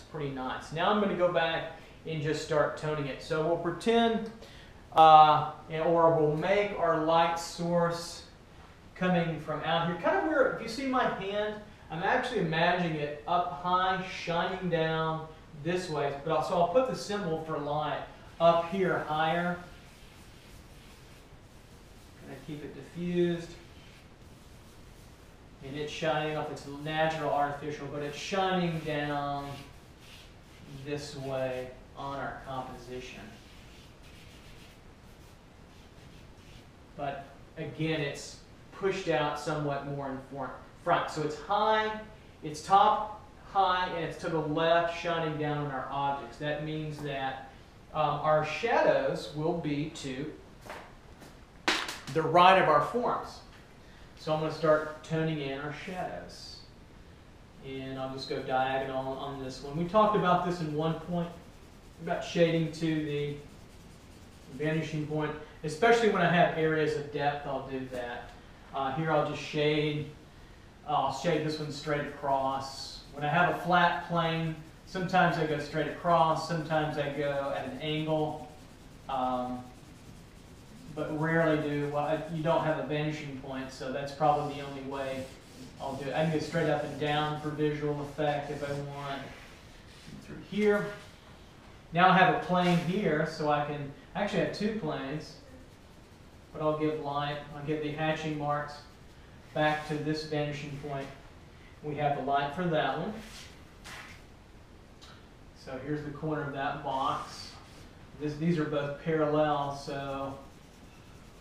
It's pretty nice. Now I'm going to go back and just start toning it. So we'll pretend, uh, or we'll make our light source coming from out here. Kind of where, if you see my hand, I'm actually imagining it up high, shining down this way. But so I'll put the symbol for light up here higher. Gonna keep it diffused. And it's shining up, it's natural, artificial, but it's shining down this way on our composition. But again, it's pushed out somewhat more in front. So it's high, it's top high, and it's to the left, shining down on our objects. That means that um, our shadows will be to the right of our forms. So I'm going to start toning in our shadows. And I'll just go diagonal on this one. We talked about this in one point, about shading to the vanishing point, especially when I have areas of depth, I'll do that. Uh, here I'll just shade, I'll shade this one straight across. When I have a flat plane, sometimes I go straight across, sometimes I go at an angle, um, but rarely do. Well, you don't have a vanishing point, so that's probably the only way I'll do. I can go straight up and down for visual effect if I want. Through here. Now I have a plane here, so I can actually have two planes but I'll give light, I'll give the hatching marks back to this vanishing point. We have the light for that one. So here's the corner of that box. This, these are both parallel, so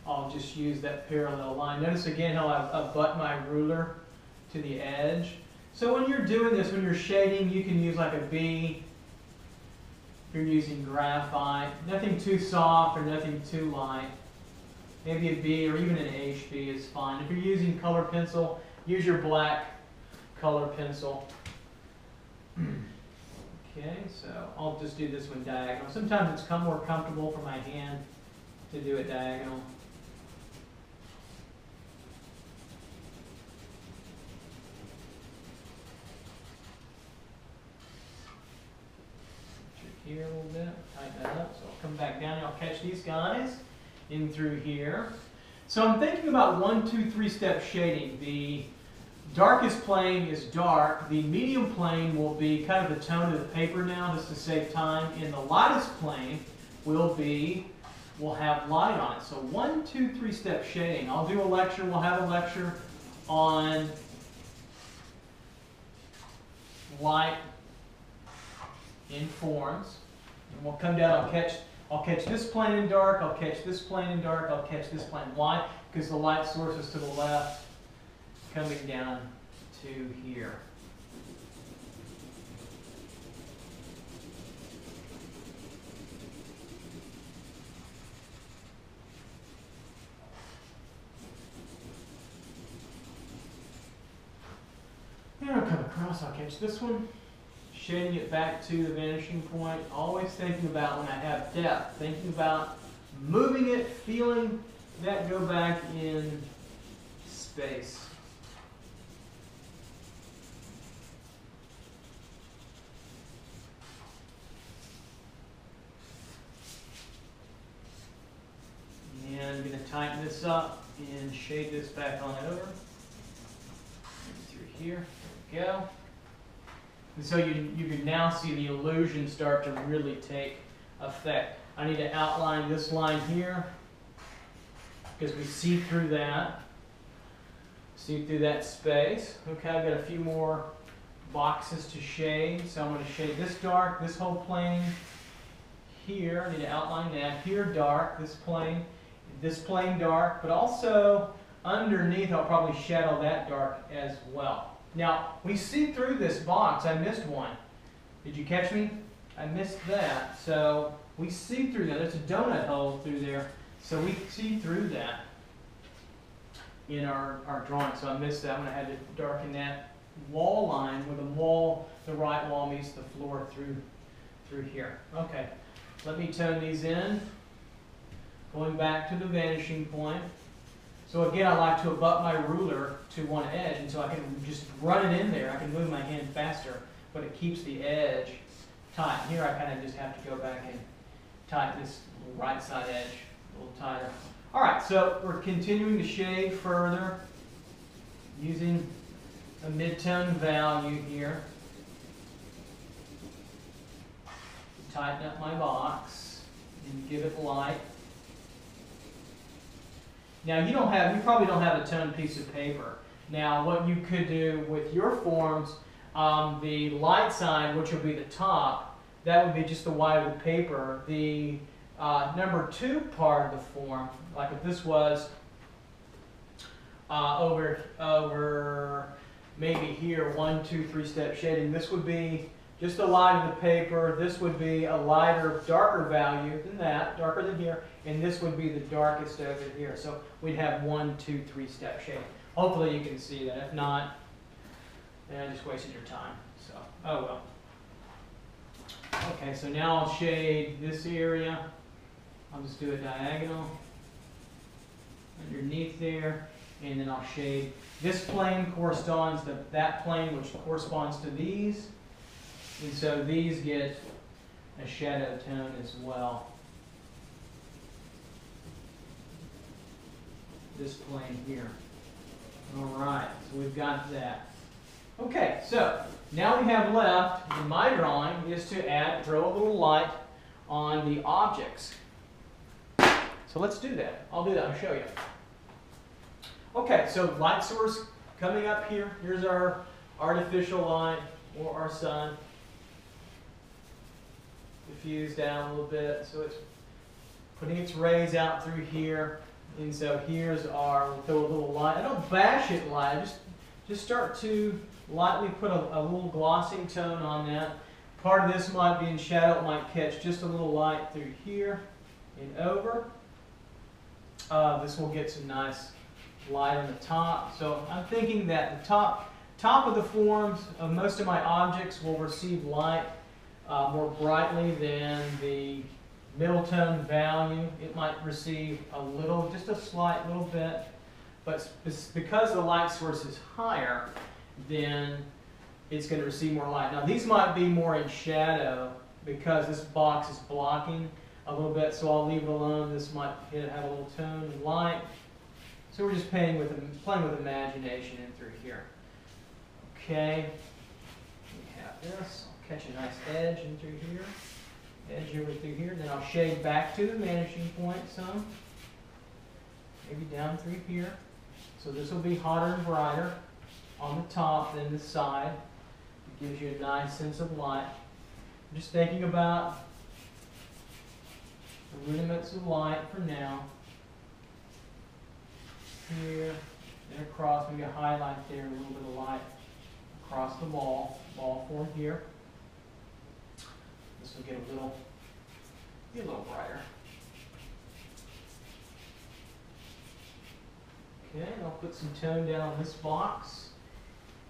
I'll just use that parallel line. Notice again how I've, I've butt my ruler to the edge. So when you're doing this, when you're shading, you can use like a B. If you're using graphite, nothing too soft or nothing too light. Maybe a B or even an HB is fine. If you're using color pencil, use your black color pencil. okay, so I'll just do this one diagonal. Sometimes it's come more comfortable for my hand to do it diagonal. here a little bit, tighten that up. So I'll come back down and I'll catch these guys in through here. So I'm thinking about one, two, three step shading. The darkest plane is dark. The medium plane will be kind of the tone of the paper now, just to save time. And the lightest plane will be, will have light on it. So one, two, three step shading. I'll do a lecture, we'll have a lecture on light in forms. And we'll come down, I'll catch I'll catch this plane in dark, I'll catch this plane in dark, I'll catch this plane. Why? Because the light source is to the left, coming down to here. I'll come across, I'll catch this one shading it back to the vanishing point, always thinking about when I have depth, thinking about moving it, feeling that go back in space. And I'm going to tighten this up and shade this back on over. Through here, there we go. And so you, you can now see the illusion start to really take effect. I need to outline this line here because we see through that. See through that space. Okay, I've got a few more boxes to shade. So I'm going to shade this dark, this whole plane here. I need to outline that. Here dark, this plane, this plane dark, but also underneath I'll probably shadow that dark as well. Now, we see through this box. I missed one. Did you catch me? I missed that. So we see through that. There's a donut hole through there. So we see through that in our, our drawing. So I missed that one. I had to darken that wall line where the wall, the right wall meets the floor through, through here. Okay, let me tone these in. Going back to the vanishing point. So again, I like to abut my ruler to one edge, and so I can just run it in there. I can move my hand faster but it keeps the edge tight. Here I kind of just have to go back and tighten this right side edge a little tighter. All right, so we're continuing to shade further using a mid-tone value here. Tighten up my box and give it light. Now you don't have, you probably don't have a toned piece of paper. Now what you could do with your forms, um, the light side, which will be the top, that would be just the white of the paper. The uh, number two part of the form, like if this was uh, over, over maybe here, one, two, three step shading, this would be just a line of the paper. This would be a lighter, darker value than that, darker than here, and this would be the darkest over here. So we'd have one, two, three step shading. Hopefully you can see that. If not, then I just wasted your time. So, oh well. Okay, so now I'll shade this area. I'll just do a diagonal underneath there, and then I'll shade. This plane corresponds to that plane, which corresponds to these. And so these get a shadow tone as well. This plane here. All right, so we've got that. Okay, so now we have left in my drawing is to add, throw a little light on the objects. So let's do that. I'll do that, I'll show you. Okay, so light source coming up here. Here's our artificial light or our sun. Diffused down a little bit, so it's putting its rays out through here. And so here's our, we'll throw a little light. I don't bash it light, just, just start to lightly put a, a little glossing tone on that. Part of this might be in shadow, it might catch just a little light through here and over. Uh, this will get some nice light on the top. So I'm thinking that the top, top of the forms of most of my objects will receive light uh, more brightly than the middle tone value. It might receive a little, just a slight little bit, but because the light source is higher, then it's going to receive more light. Now these might be more in shadow because this box is blocking a little bit, so I'll leave it alone. This might have a little tone and light. So we're just playing with, playing with imagination in through here. Okay, we have this. Catch a nice edge in through here. Edge over through here. Then I'll shade back to the vanishing point some. Maybe down through here. So this will be hotter and brighter on the top than the side. It gives you a nice sense of light. I'm just thinking about the rudiments of light for now. Here, then across, maybe a highlight there, a little bit of light across the ball, ball form here. This will get a little, get a little brighter. Okay, I'll put some tone down on this box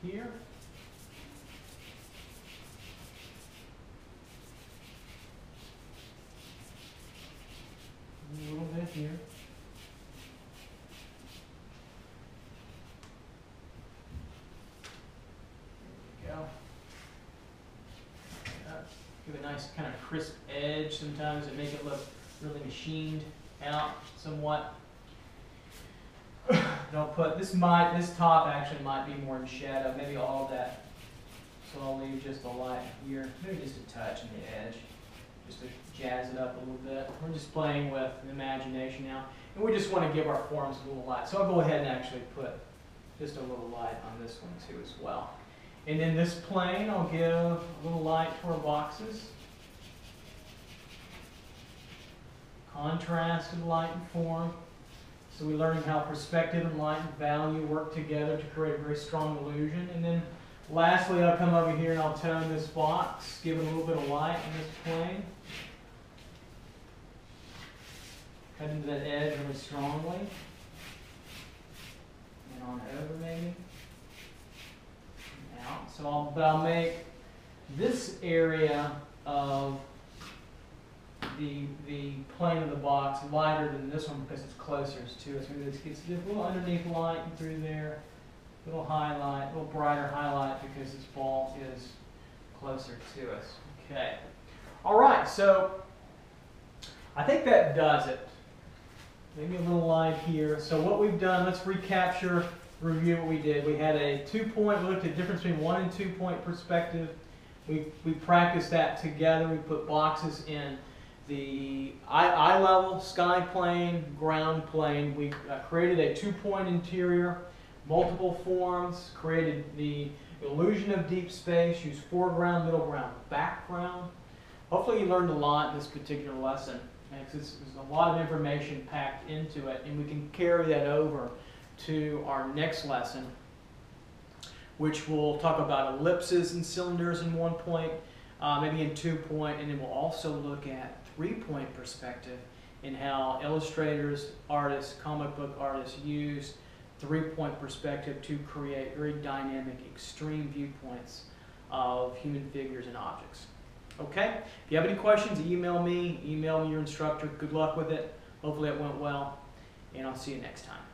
here. A little bit here. There we go. Uh, Give a nice kind of crisp edge sometimes and make it look really machined out somewhat. Don't put, this might, this top actually might be more in shadow, maybe all of that. So I'll leave just a light here, maybe just a touch in the edge, just to jazz it up a little bit. We're just playing with imagination now, and we just want to give our forms a little light. So I'll go ahead and actually put just a little light on this one too as well. And in this plane, I'll give a little light to our boxes. Contrast of light and form. So we're learning how perspective and light and value work together to create a very strong illusion. And then lastly, I'll come over here and I'll tone this box, give it a little bit of light in this plane. Cut into that edge really strongly. And on over maybe. So I'll, but I'll make this area of the, the plane of the box lighter than this one because it's closer to us. Maybe this gets a little underneath light through there, a little highlight, a little brighter highlight because this ball is closer to us. Okay. All right, so I think that does it. Maybe a little light here. So what we've done, let's recapture, review what we did. We had a two point, we looked at the difference between one and two point perspective. We, we practiced that together. We put boxes in the eye, eye level, sky plane, ground plane. We uh, created a two point interior, multiple forms, created the illusion of deep space, used foreground, middle ground, background. Hopefully you learned a lot in this particular lesson. There's a lot of information packed into it, and we can carry that over to our next lesson, which will talk about ellipses and cylinders in one point, uh, maybe in two point, and then we'll also look at three point perspective and how illustrators, artists, comic book artists use three point perspective to create very dynamic, extreme viewpoints of human figures and objects. Okay? If you have any questions, email me, email me your instructor. Good luck with it. Hopefully it went well, and I'll see you next time.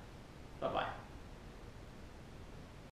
Bye bye.